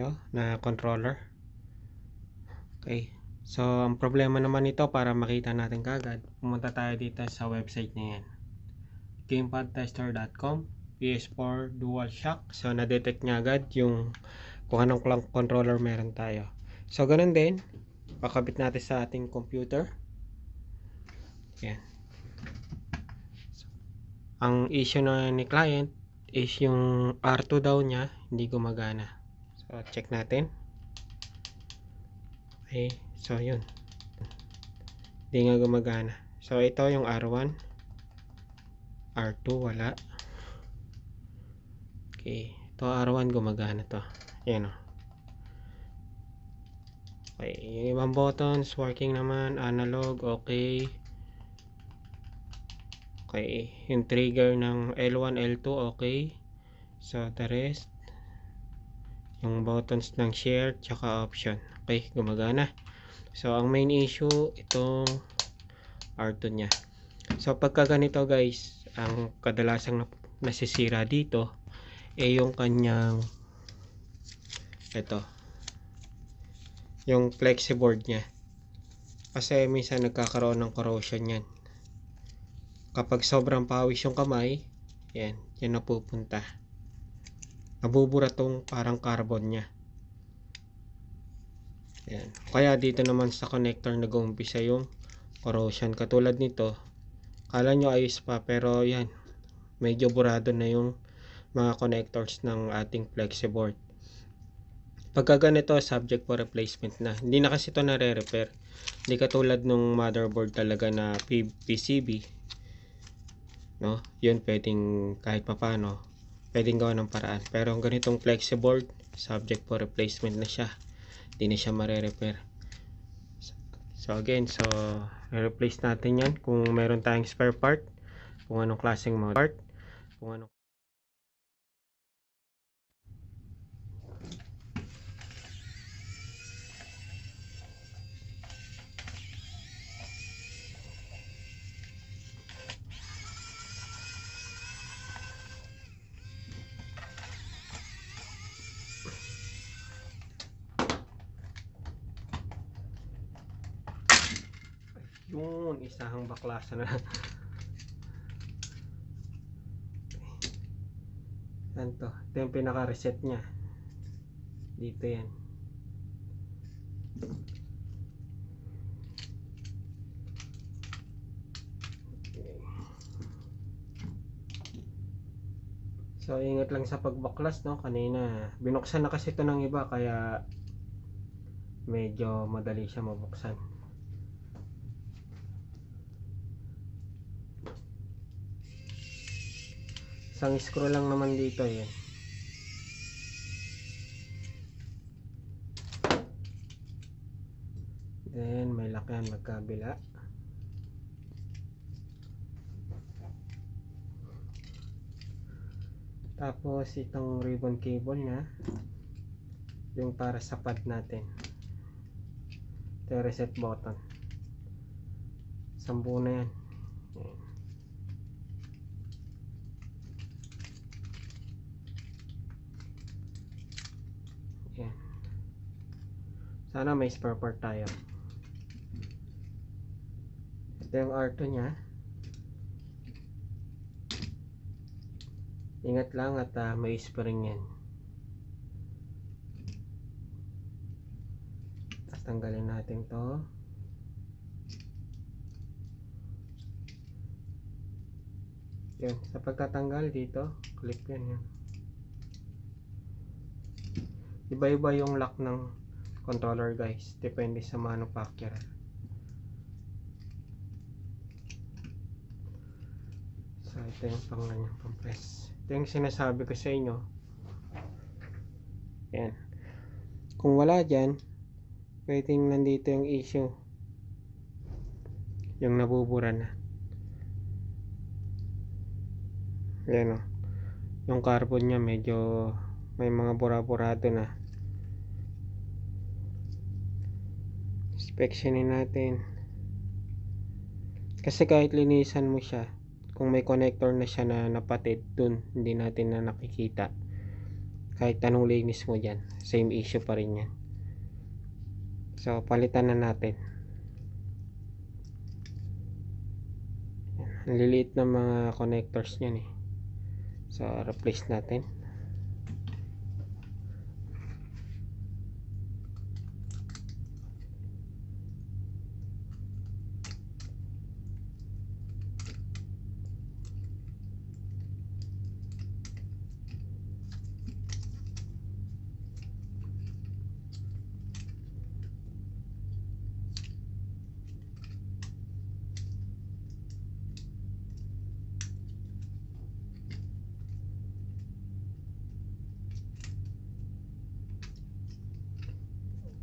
tayo na controller. Okay. So, ang problema naman ito para makita natin kagad, pumunta tayo dito sa website na yan. gamepadtester.com PS4 DualShock. So, na-detect niya agad yung kung anong controller meron tayo. So, ganun din. Pakabit natin sa ating computer. Yan. So, ang issue na ni client is yung R2 daw niya hindi gumagana. So, check natin. Okay. So, yun. Hindi nga gumagana. So, ito yung R1. R2, wala. Okay. Ito R1, gumagana to. Yan o. Okay. Yung ibang buttons, working naman. Analog, okay. Okay. Yung trigger ng L1, L2, okay. So, the rest, yung buttons ng share tsaka option. Okay gumagana. So ang main issue itong R2 nya so pagka ganito guys ang kadalasang nasisira dito eh yung kanyang ito yung flexiboard nya kasi minsan nagkakaroon ng corrosion yan. Kapag sobrang pawis yung kamay yan, yan napupunta nabubura tong parang carbon nya yan. kaya dito naman sa connector nag-uumpisa yung corrosion. Katulad nito kala nyo ayos pa pero yan medyo burado na yung mga connectors ng ating flexiboard. Pagka ganito subject for replacement na. Hindi na kasi ito nare-repair. Hindi katulad nung motherboard talaga na PCB no? Yun pwedeng kahit papano pwedeng gawa ng paraan. Pero ang ganitong flexiboard, subject for replacement na siya. Hindi na siya mare-repair. So again, so re-replace natin yan kung meron tayong spare part, kung anong klaseng mga part, kung anong Yun, isahang baklasa na. Yan to. Ito yung pinaka-reset niya. Dito yan. So, ingat lang sa pagbaklas, no? Kanina, binuksan na kasi ito ng iba, kaya medyo madali siya mabuksan. Isang screw lang naman dito yan. Then may yan magkabila. Tapos itong ribbon cable niya yung para sa pad natin. Ito reset button. Sampu na. Yan. Yan. Sana may spare part tayo. Ito yung R2 niya. Ingat lang at uh, may spring yan. Tapos tanggalin natin to. Yan. Sa pagkatanggal dito, click yan yan. Iba-iba yung lock ng controller guys. Depende sa manufacturer. So, ito yung pangalan yung pang-press. Ito yung sinasabi ko sa inyo. Yan. Kung wala dyan, pwedeng nandito yung issue. Yung nabubura na. Yan o. Yung carbon niya medyo may mga bura-burado na. Inspectionin natin. Kasi kahit linisan mo siya, kung may connector na siya na napatid dun, hindi natin na nakikita. kahit anong linis mo dyan same issue pa rin yan so palitan na natin ang liliit ng mga connectors nyan eh so replace natin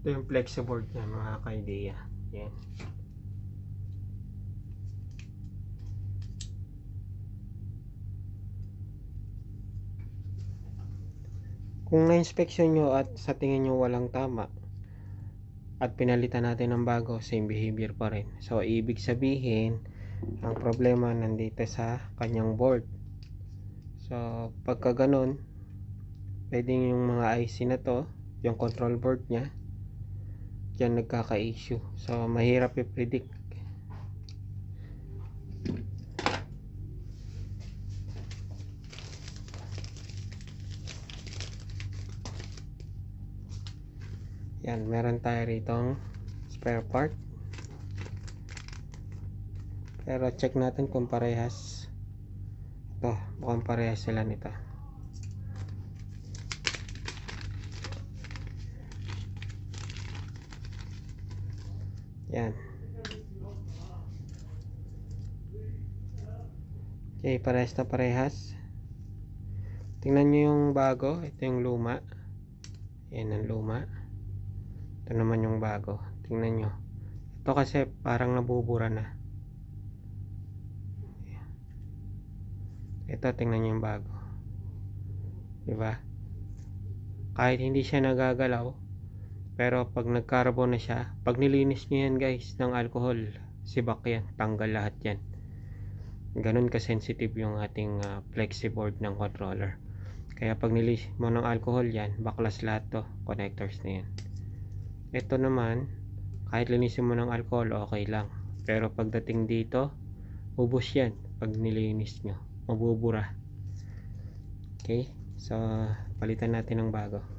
ito yung flexiboard niya mga ka-idea. Yan. Kung na-inspection nyo at sa tingin nyo walang tama at pinalitan natin ng bago same behavior pa rin. So ibig sabihin ang problema nandito sa kanyang board. So pagka ganun pwedeng yung mga IC na to yung control board nya yan nagkaka-issue. So mahirap i-predict. Yan meron tayo ritong spare part. Pero check natin kung parehas. Ito mukhang parehas sila nito yan. Okay parehas na parehas. Tingnan nyo yung bago. Ito yung luma. Yan ang luma. Ito naman yung bago. Tingnan nyo. Ito kasi parang nabubura na. Ito tingnan nyo yung bago. Diba? Kahit hindi siya nagagalaw pero pag nagcarbon na siya pag nilinis nyo yan guys ng alcohol sibak yan tanggal lahat yan. Ganun ka sensitive yung ating uh, flexiboard ng controller kaya pag nilis mo ng alcohol yan baklas lahat to connectors na yan. Ito naman kahit linisin mo ng alcohol okay lang. Pero pagdating dito ubos yan pag nilinis nyo mabubura. Okay? So palitan natin ng bago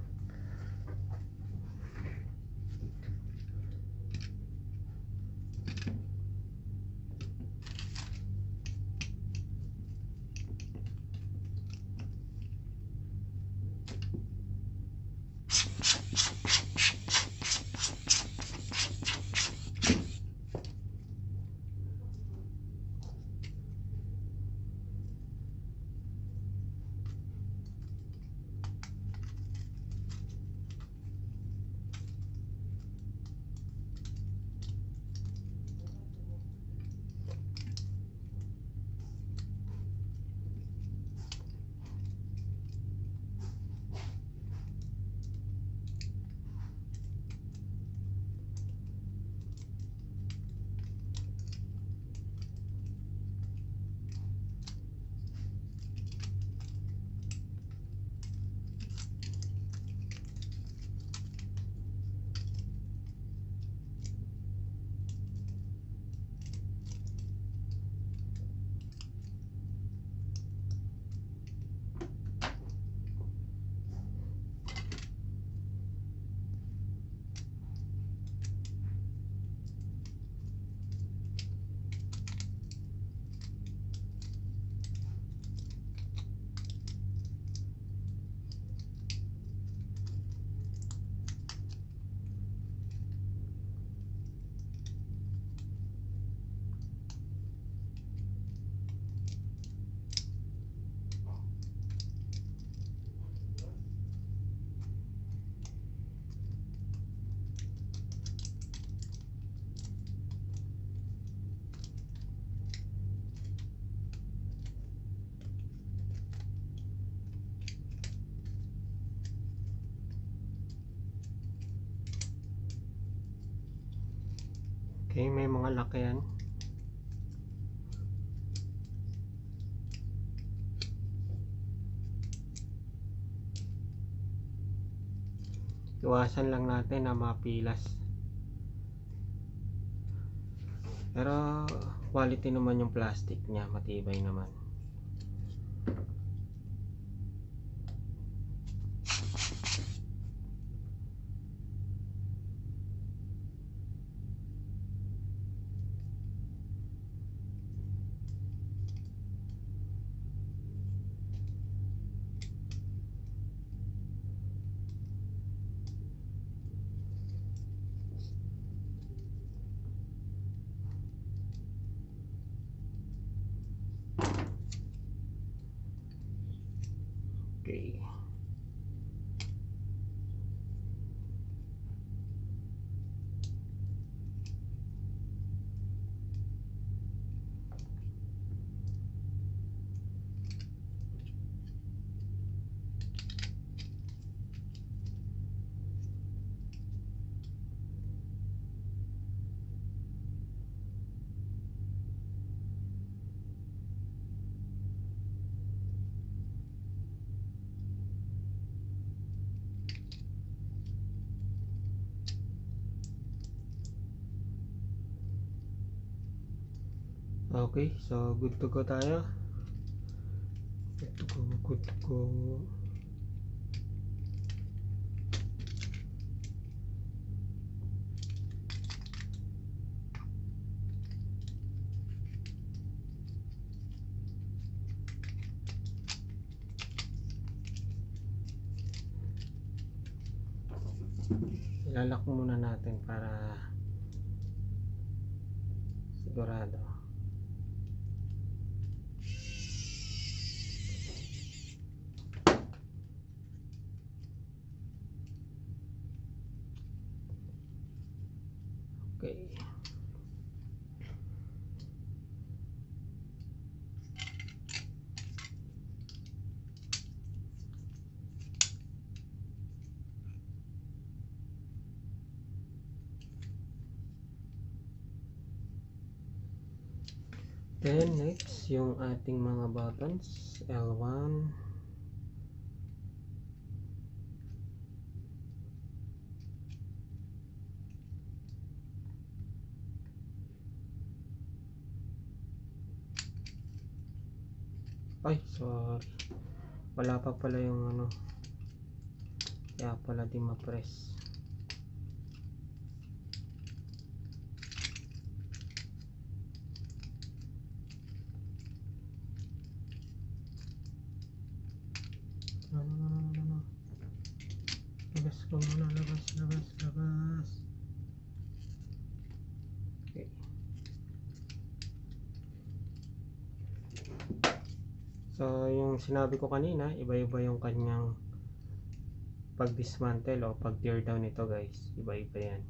Okay, may mga lock yan. iwasan lang natin na mapilas. Pero quality naman yung plastic niya. Matibay naman okay Okay, so good to go tayo. Good to go, good to go. Ilalak muna natin para sigurado. Okay. Then next, yung ating mga buttons, L1, Ay, sorry. Wala pa pala yung ano. Kaya pala di ma-press. No, no, no, no, no, no. Labas ko muna, labas, labas, labas. Okay. So, yung sinabi ko kanina, iba-iba yung kanyang pag-dismantle o pag-tear down nito guys. Iba-iba yan.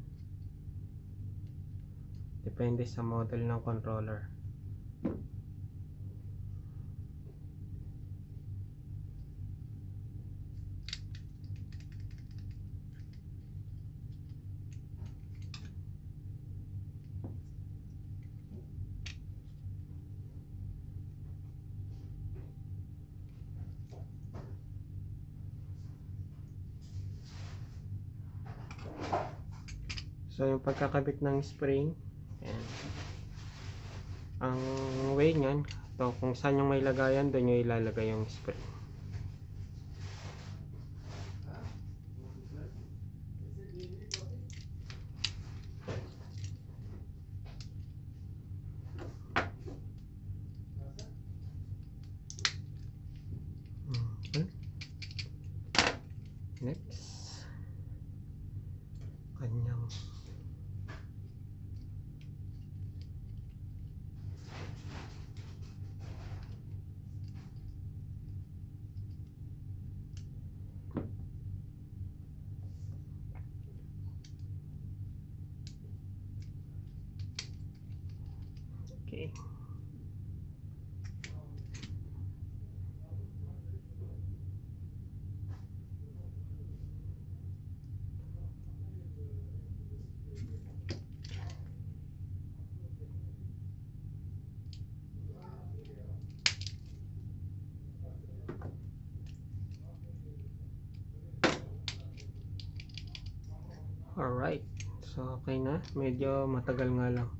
Depende sa model ng controller. So, yung pagkakabit ng spring, ayan. ang way niyan, to kung saan yung may lagayan, doon yung ilalagay yung spring. eh. Alright. So, okay na. Medyo matagal nga lang.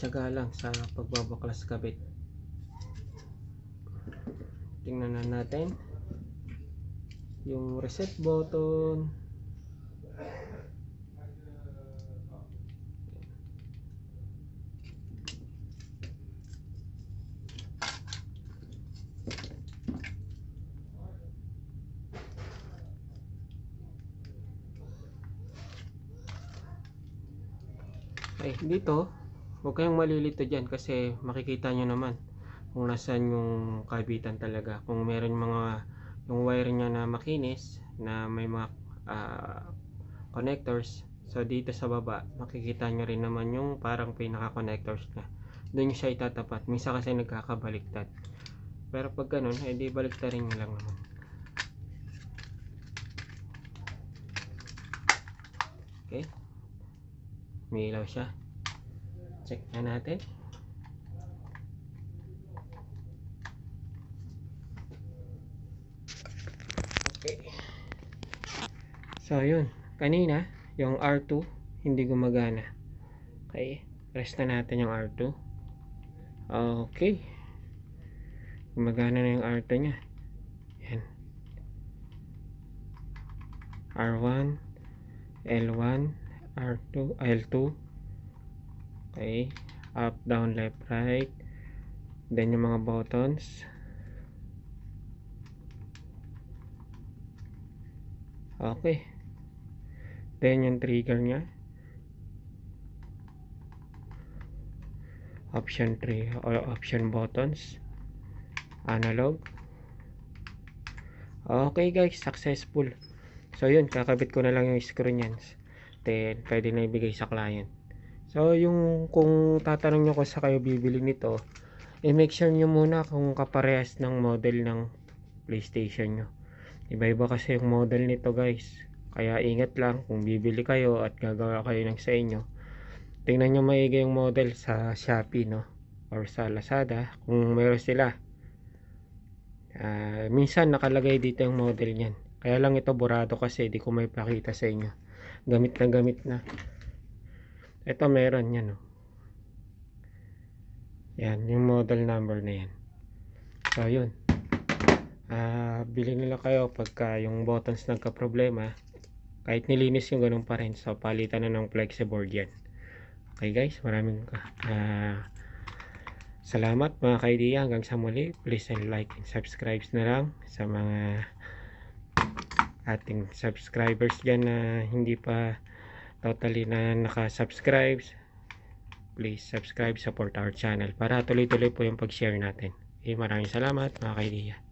Tsaga lang sa pagbabaklas kabit. Tingnan na natin. Yung reset button. Okay, dito, huwag kayong malilito dyan kasi makikita nyo naman kung nasaan yung kabitan talaga. Kung meron mga yung wire niya na makinis na may mga ah, connectors. So dito sa baba, makikita nyo rin naman yung parang pinaka-connectors niya. Doon siya itatapat. Minsan kasi nagkakabaliktad. Pero pag ganun, edi baliktarin nyo lang naman. Okay. May ilaw siya. Check na natin. Okay. So, yun. Kanina, yung R2, hindi gumagana. Okay. Rest na natin yung R2. Okay. Gumagana na yung R2 niya. Yan. R1, L1, R2, L2. Okay. Up, down, left, right. Then yung mga buttons. Okay. Then yung trigger niya. Option 3 or option buttons. Analog. Okay guys, successful. So yun, kakabit ko na lang yung screw niyan. Then pwede na ibigay sa client. So yung kung tatanong nyo kung sa kayo bibili nito, i-make sure nyo muna kung kaparehas ng model ng PlayStation nyo. Iba-iba kasi yung model nito guys. Kaya ingat lang kung bibili kayo at gagawa kayo ng sa inyo. Tingnan nyo maigi yung model sa Shopee no or sa Lazada kung meron sila. Ah, minsan nakalagay dito yung model niyan. Kaya lang ito burado kasi di ko may pakita sa inyo. Gamit na gamit na. Ito meron yan oh. Yan, yung model number na yan. So yun. Ah, bili nila kayo pagka yung buttons nagka-problema. Kahit nilinis yung ganun pa rin. So palitan na ng flexiboard yan. Okay guys, maraming ah, salamat mga kaidiya. Hanggang sa muli, please and like and subscribe na lang sa mga ating subscribers dyan na hindi pa totally na nakasubscribe. Please subscribe, support our channel para tuloy-tuloy po yung pag-share natin. Okay, maraming salamat mga kaidiya.